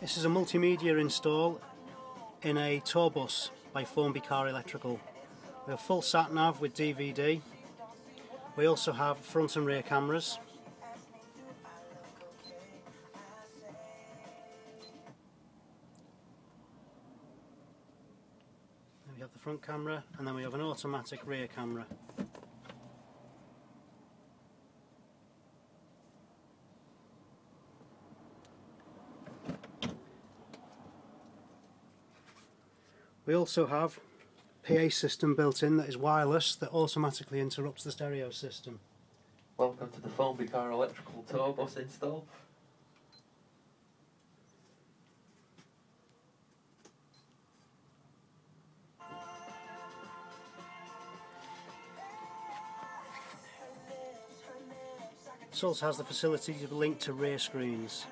This is a multimedia install in a tour bus by Formby Car Electrical. We have full sat nav with DVD. We also have front and rear cameras. we have the front camera and then we have an automatic rear camera. We also have PA system built in that is wireless that automatically interrupts the stereo system. Welcome to the Formby Car Electrical Tour Bus install. Also has the facility to link to rear screens.